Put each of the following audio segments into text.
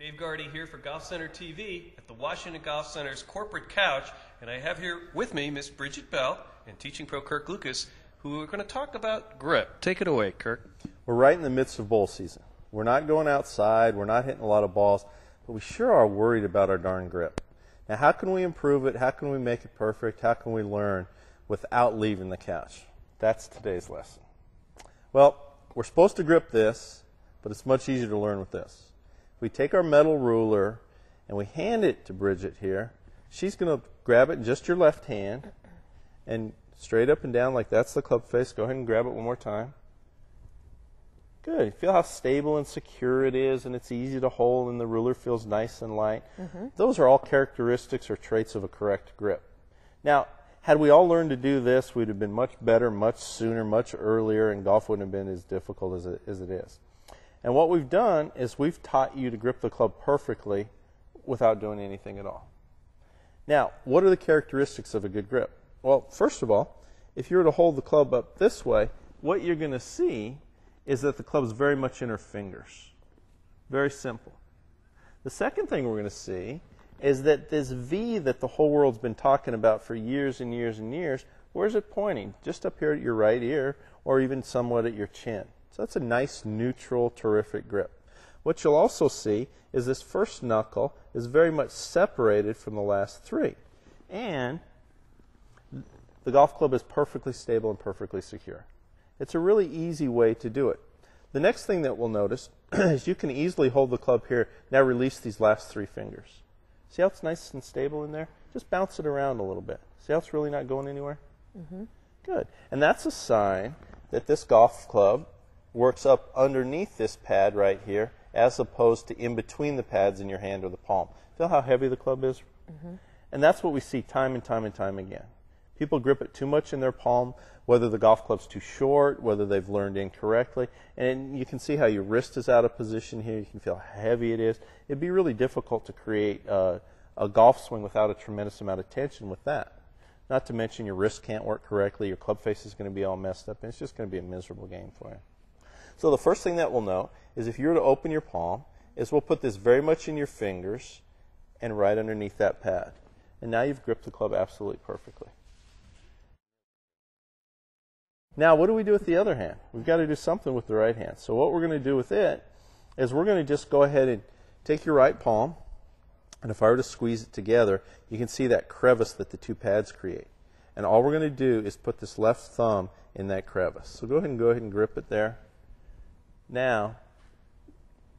Dave Gardy here for Golf Center TV at the Washington Golf Center's corporate couch, and I have here with me Miss Bridget Bell and teaching pro Kirk Lucas, who are going to talk about grip. Take it away, Kirk. We're right in the midst of bowl season. We're not going outside, we're not hitting a lot of balls, but we sure are worried about our darn grip. Now, how can we improve it? How can we make it perfect? How can we learn without leaving the couch? That's today's lesson. Well, we're supposed to grip this, but it's much easier to learn with this we take our metal ruler and we hand it to Bridget here, she's going to grab it in just your left hand and straight up and down like that's the club face. Go ahead and grab it one more time. Good. Feel how stable and secure it is, and it's easy to hold, and the ruler feels nice and light. Mm-hmm. Those are all characteristics or traits of a correct grip. Now, had we all learned to do this, we'd have been much better, much sooner, much earlier, and golf wouldn't have been as difficult as it, as it is. And what we've done is we've taught you to grip the club perfectly without doing anything at all. Now, what are the characteristics of a good grip? Well, first of all, if you were to hold the club up this way, what you're going to see is that the club is very much in her fingers. Very simple. The second thing we're going to see is that this V that the whole world's been talking about for years and years and years, where's it pointing? Just up here at your right ear or even somewhat at your chin. So that's a nice, neutral, terrific grip. What you'll also see is this first knuckle is very much separated from the last three. And the golf club is perfectly stable and perfectly secure. It's a really easy way to do it. The next thing that we'll notice is you can easily hold the club here. Now release these last three fingers. See how it's nice and stable in there? Just bounce it around a little bit. See how it's really not going anywhere? Mm-hmm. Good. And that's a sign that this golf club works up underneath this pad right here as opposed to in between the pads in your hand or the palm. Feel how heavy the club is? Mm-hmm. And that's what we see time and time and time again. People grip it too much in their palm, whether the golf club's too short, whether they've learned incorrectly. And you can see how your wrist is out of position here. You can feel how heavy it is. It'd be really difficult to create a, a golf swing without a tremendous amount of tension with that. Not to mention your wrist can't work correctly, your club face is going to be all messed up, and it's just going to be a miserable game for you. So the first thing that we'll know is if you were to open your palm, is we'll put this very much in your fingers and right underneath that pad. And now you've gripped the club absolutely perfectly. Now, what do we do with the other hand? We've got to do something with the right hand. So what we're going to do with it is we're going to just go ahead and take your right palm, and if I were to squeeze it together, you can see that crevice that the two pads create. And all we're going to do is put this left thumb in that crevice. So go ahead and go ahead and grip it there. Now,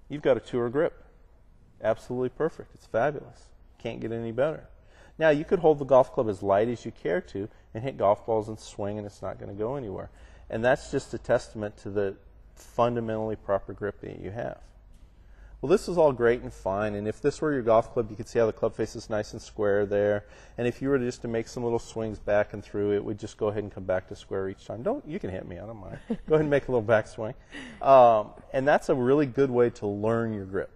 you've got a tour grip. Absolutely perfect. It's fabulous. Can't get any better. Now, you could hold the golf club as light as you care to and hit golf balls and swing, and it's not going to go anywhere. And that's just a testament to the fundamentally proper grip that you have. Well, this is all great and fine, and if this were your golf club, you could see how the club face is nice and square there. And if you were just to make some little swings back and through, it would just go ahead and come back to square each time. Don't you can hit me, I don't mind. go ahead and make a little backswing, um, and that's a really good way to learn your grip.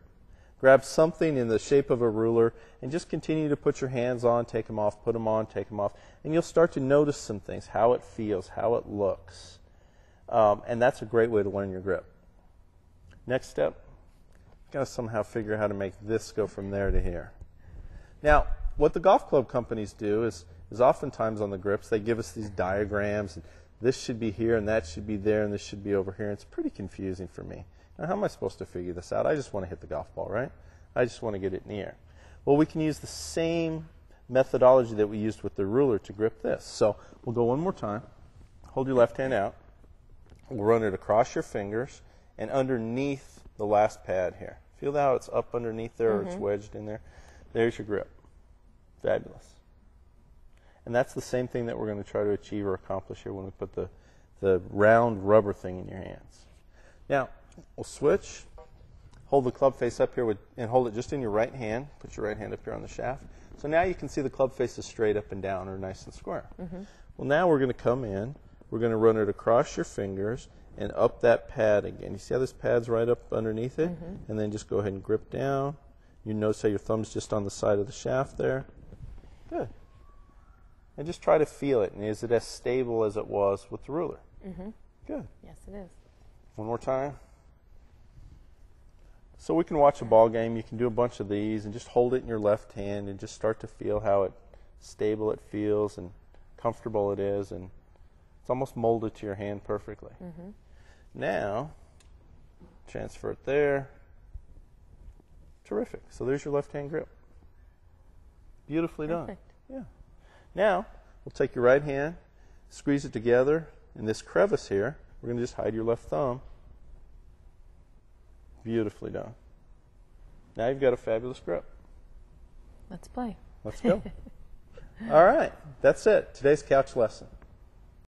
Grab something in the shape of a ruler and just continue to put your hands on, take them off, put them on, take them off, and you'll start to notice some things, how it feels, how it looks, um, and that's a great way to learn your grip. Next step got to somehow figure how to make this go from there to here. Now, what the golf club companies do is, is oftentimes on the grips, they give us these diagrams, and this should be here, and that should be there, and this should be over here. And it's pretty confusing for me. Now, how am I supposed to figure this out? I just want to hit the golf ball, right? I just want to get it in the air. Well, we can use the same methodology that we used with the ruler to grip this. So we'll go one more time. Hold your left hand out. We'll run it across your fingers and underneath the last pad here. Feel how it's up underneath there mm-hmm. or it's mm-hmm. wedged in there? There's your grip. Fabulous. And that's the same thing that we're going to try to achieve or accomplish here when we put the, the round rubber thing in your hands. Now, we'll switch. Hold the club face up here with, and hold it just in your right hand. Put your right hand up here on the shaft. So now you can see the club face is straight up and down or nice and square. Mm-hmm. Well, now we're going to come in. We're going to run it across your fingers and up that pad again. You see how this pad's right up underneath it? Mm-hmm. And then just go ahead and grip down. You notice how your thumb's just on the side of the shaft there. Good. And just try to feel it. And is it as stable as it was with the ruler? Mm-hmm. Good. Yes, it is. One more time. So we can watch a ball game. You can do a bunch of these and just hold it in your left hand and just start to feel how it stable it feels and comfortable it is and it's almost molded to your hand perfectly. Now, transfer it there. Terrific. So there's your left hand grip. Beautifully done. Yeah. Now, we'll take your right hand, squeeze it together in this crevice here. We're going to just hide your left thumb. Beautifully done. Now you've got a fabulous grip. Let's play. Let's go. All right. That's it. Today's couch lesson.